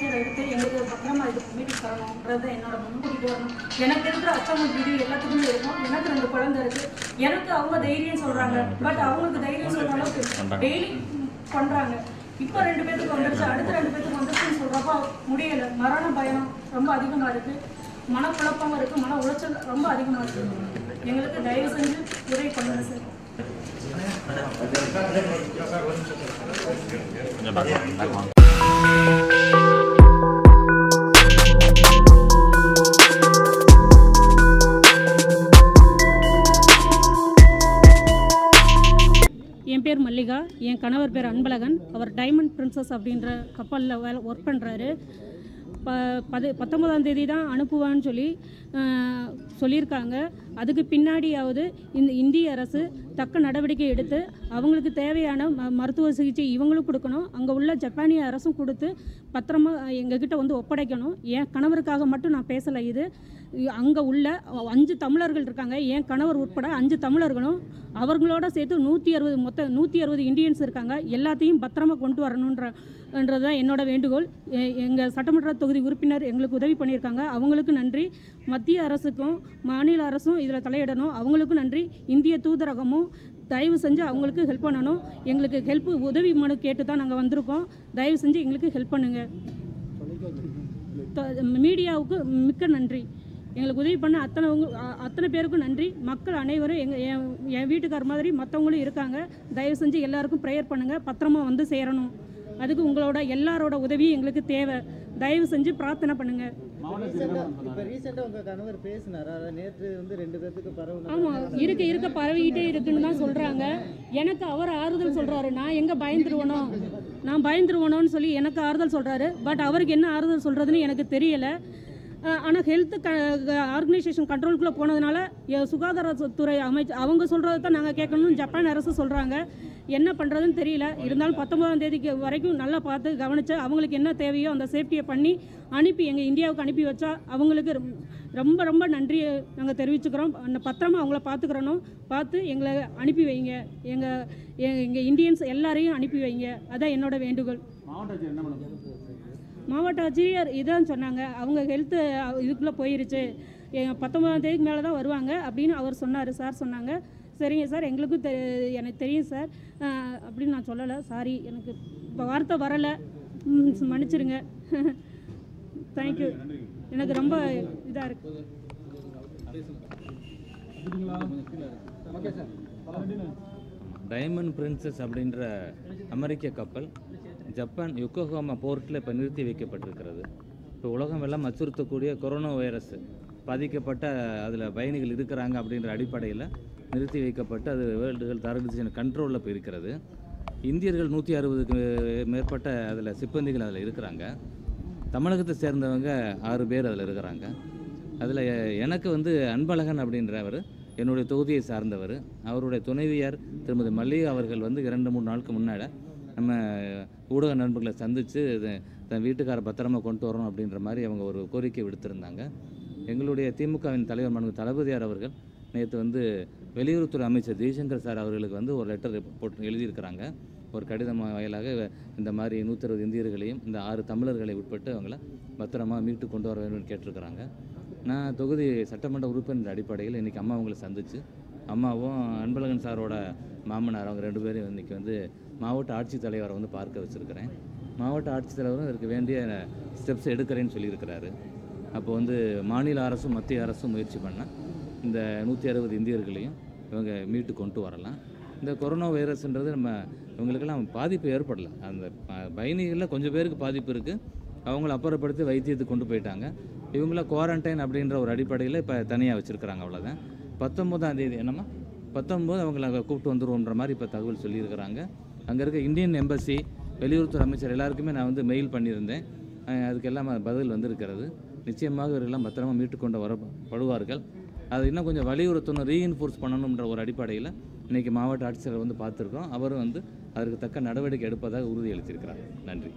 Care எடுத்து எங்களுக்கு பத்திரமா இது மீட்டிங் தரணுன்றது என்னோட முன்கூட்டிட்டு வரணும். எனக்கு இருக்கிற அச்சமும் வீடியோ எல்லாத்துக்குமே இருக்கும் எனக்கு ரெண்டு குழந்தை இருக்கு. எனக்கு அவங்க தைரியம் சொல்றாங்க. பட் அவங்களுக்கு தைரியம் சொல்ற அளவுக்கு டெய்லி பண்றாங்க. இப்போ ரெண்டு பேத்துக்கு வந்துருச்சு அடுத்த ரெண்டு பேத்துக்கு வந்துருச்சுன்னு சொல்றப்போ முடியல. மரண பயம் ரொம்ப அதிகமா இருக்கு. மனக்குழப்பமா இருக்கு. மன உளைச்சல் ரொம்ப அதிகமா இருக்கு. எங்களுக்கு தயவு செஞ்சு உதவி பண்ணுங்க சார் கொஞ்சம் back கணவர் பேர் அன்பழகன். அவர் டைமண்ட் பிரின்சஸ் அப்படின்ற கப்பலில் வேலை ஒர்க் பண்ணுறாரு ப பது பத்தொன்பதாம் தேதி தான் அனுப்புவான்னு சொல்லி சொல்லியிருக்காங்க. அதுக்கு பின்னாடியாவது இந்த இந்திய அரசு தக்க நடவடிக்கை எடுத்து அவங்களுக்கு தேவையான ம மருத்துவ சிகிச்சை இவங்களும் கொடுக்கணும். அங்கே உள்ள ஜப்பானிய அரசும் கொடுத்து பத்திரமா எங்ககிட்ட வந்து ஒப்படைக்கணும். என் கணவருக்காக மட்டும் நான் பேசலை இது. அங்கே உள்ள அஞ்சு தமிழர்கள் இருக்காங்க. என் கணவர் உட்பட அஞ்சு தமிழர்களும் அவர்களோட சேர்த்து நூற்றி அறுபது மொத்த நூற்றி அறுபது இந்தியன்ஸ் இருக்காங்க. எல்லாத்தையும் பத்திரமா கொண்டு வரணுன்றன்றது தான் என்னோட வேண்டுகோள். எங்கள் சட்டமன்ற தொகுதி உறுப்பினர் எங்களுக்கு உதவி பண்ணியிருக்காங்க. அவங்களுக்கு நன்றி. மத்திய அரசுக்கும் மாநில அரசும் இதில் தலையிடணும். அவங்களுக்கும் நன்றி. இந்திய தூதரகமும் தயவு செஞ்சு அவங்களுக்கு ஹெல்ப் பண்ணணும். எங்களுக்கு ஹெல்ப் உதவி மனு கேட்டு தான் நாங்கள் வந்திருக்கோம். தயவு செஞ்சு எங்களுக்கு ஹெல்ப் பண்ணுங்கள் த- மீடியாவுக்கு மிக்க நன்றி. எங்களுக்கு உதவி பண்ண அத்தனை அத்தனை பேருக்கும் நன்றி. மக்கள் அனைவரும் எங்கள் என் என் வீட்டுக்கார் மாதிரி மற்றவங்களும் இருக்காங்க. தயவு செஞ்சு எல்லாருக்கும் ப்ரேயர் பண்ணுங்கள் பத்திரமா வந்து சேரணும். அதுக்கு உங்களோட எல்லாரோட உதவியும் எங்களுக்கு தேவை. தயவு செஞ்சு பிரார்த்தனை பண்ணுங்க. நேற்று ஆமாம் இருக்க இருக்க பரவிக்கிட்டே இருக்குன்னு தான் சொல்கிறாங்க எனக்கு அவர் ஆறுதல் சொல்கிறாரு நான் எங்கே பயந்துருவனோ? நான் பயந்துருவனோன்னு சொல்லி எனக்கு ஆறுதல் சொல்கிறாரு பட் அவருக்கு என்ன ஆறுதல் சொல்கிறதுன்னு எனக்கு தெரியலை. ஆனால் ஹெல்த் க ஆர்கனைசேஷன் கண்ட்ரோலுக்குள்ளே போனதுனால சுகாதாரத்துறை அமைச்சு அவங்க சொல்கிறத தான் நாங்கள் கேட்கணும்னு ஜப்பான் அரசு சொல்கிறாங்க என்ன பண்ணுறதுன்னு தெரியல. இருந்தாலும் பத்தொம்போதாம் தேதிக்கு வரைக்கும் நல்லா பார்த்து கவனித்து அவங்களுக்கு என்ன தேவையோ அந்த சேஃப்டியை பண்ணி அனுப்பி எங்கள் இந்தியாவுக்கு அனுப்பி வச்சா அவங்களுக்கு ரொம்ப- ரொம்ப ரொம்ப நன்றியை நாங்கள் தெரிவிச்சுக்கிறோம். அந்த பத்திரமா அவங்கள பார்த்துக்கிறணும். பார்த்து எங்களை அனுப்பி வைங்க. எங்கள் எங்கள் இந்தியன்ஸ் எல்லாரையும் அனுப்பி வைங்க. அதான் என்னோட வேண்டுகோள். மாவட்ட ஆட்சியர் இதான் சொன்னாங்க. அவங்க ஹெல்த்து இதுக்குள்ளே போயிருச்சு. பத்தொன்பதாம் தேதிக்கு மேலே தான் வருவாங்க அப்படின்னு அவர் சொன்னார் சார் சொன்னாங்க. சரிங்க சார் எங்களுக்கும் தெ எனக்கு தெரியும் சார் அப்படின்னு நான் சொல்லலை. சாரி எனக்கு இப்போ வார்த்தை வரலை. மன்னிச்சிருங்க. தேங்க்யூ எனக்கு ரொம்ப இதாக இருக்குது டைமண்ட் பிரின்சஸ் அப்படின்ற அமெரிக்க கப்பல் ஜப்பான் யுக்கோகோமா போர்ட்டில் இப்போ நிறுத்தி வைக்கப்பட்டிருக்கிறது. இப்போ உலகம் எல்லாம் அச்சுறுத்தக்கூடிய கொரோனா வைரஸ். பாதிக்கப்பட்ட அதில் பயணிகள் இருக்கிறாங்க அப்படின்ற அடிப்படையில் நிறுத்தி வைக்கப்பட்டு அது வேர்ல்டு ஹெல்த் ஆர்கனைசேஷன் கண்ட்ரோலில் இப்போ இருக்கிறது. இந்தியர்கள் நூற்றி அறுபதுக்கு மேற்பட்ட அதில் சிப்பந்திகள் அதில் இருக்கிறாங்க. தமிழகத்தை சேர்ந்தவங்க ஆறு பேர் அதில் இருக்கிறாங்க. அதில் எனக்கு வந்து அன்பழகன் அப்படின்றவர் என்னுடைய தொகுதியை சார்ந்தவர். அவருடைய துணைவியார் திருமதி மல்லிகா அவர்கள் வந்து இரண்டு மூணு நாளுக்கு முன்னாடி நம்ம ஊடக நண்பர்களை சந்தித்து தன் வீட்டுக்கார பத்திரமா கொண்டு வரணும் அப்படின்ற மாதிரி அவங்க ஒரு கோரிக்கை விடுத்திருந்தாங்க. எங்களுடைய திமுகவின் தலைவர் மனு தளபதியார் அவர்கள் நேற்று வந்து வெளியுறவுத்துறை அமைச்சர் ஜெய்சங்கர் சார் அவர்களுக்கு வந்து ஒரு லெட்டர் போட்டு எழுதியிருக்கிறாங்க. ஒரு கடிதம் வாயிலாக இந்த மாதிரி நூற்றறுபது இந்தியர்களையும் இந்த ஆறு தமிழர்களை உட்பட்டு அவங்கள பத்திரமா மீட்டு கொண்டு வர வேணும்னு கேட்டிருக்கிறாங்க. நான் தொகுதி சட்டமன்ற உறுப்பினர் அடிப்படையில் இன்றைக்கி அம்மா அவங்களை சந்தித்து அம்மாவும் அன்பழகன் சாரோட மாமனார் அவங்க ரெண்டு பேரும் இன்றைக்கி வந்து மாவட்ட ஆட்சித்தலைவரை வந்து பார்க்க வச்சுருக்கிறேன். மாவட்ட ஆட்சித்தலைவரும் இதற்கு வேண்டிய ஸ்டெப்ஸ் எடுக்கிறேன்னு சொல்லியிருக்கிறாரு. அப்போ வந்து மாநில அரசும் மத்திய அரசும் முயற்சி பண்ணால் இந்த நூற்றி அறுபது இந்தியர்களையும் இவங்க மீட்டு கொண்டு வரலாம். இந்த கொரோனா வைரஸ்ன்றது நம்ம இவங்களுக்கெல்லாம் பாதிப்பு ஏற்படலை. அந்த ப- பயணிகளில் கொஞ்சம் பேருக்கு பாதிப்பு இருக்குது அவங்கள அப்புறப்படுத்தி வைத்தியத்துக்கு கொண்டு போயிட்டாங்க. இவங்கள குவாரண்டைன் அப்படின்ற ஒரு அடிப்படையில் இப்போ தனியாக வச்சுருக்கிறாங்க அவ்வளோதான் பத்தொம்போதாம் தேதி என்னம்மா? பத்தொம்போது அவங்கள நாங்கள் கூப்பிட்டு வந்துடுவோன்ற மாதிரி இப்போ தகவல் சொல்லியிருக்கிறாங்க. அங்கே இருக்க இந்தியன் எம்பசி வெளியுறவுத்துறை அமைச்சர் எல்லாருக்குமே நான் வந்து மெயில் பண்ணியிருந்தேன். அதுக்கெல்லாம் பதில் வந்திருக்கிறது. நிச்சயமாக இவரெல்லாம் பத்திரமா மீட்டு கொண்டு வரப்படுவார்கள் அதை இன்னும் கொஞ்சம் வலியுறுத்தணும் ரீஇன்ஃபோர்ஸ் பண்ணணுன்ற ஒரு அடிப்படையில் இன்றைக்கி மாவட்ட ஆட்சியர் வந்து பார்த்துருக்கோம். அவரும் வந்து அதற்கு தக்க நடவடிக்கை எடுப்பதாக உறுதியளித்திருக்கிறார். நன்றி.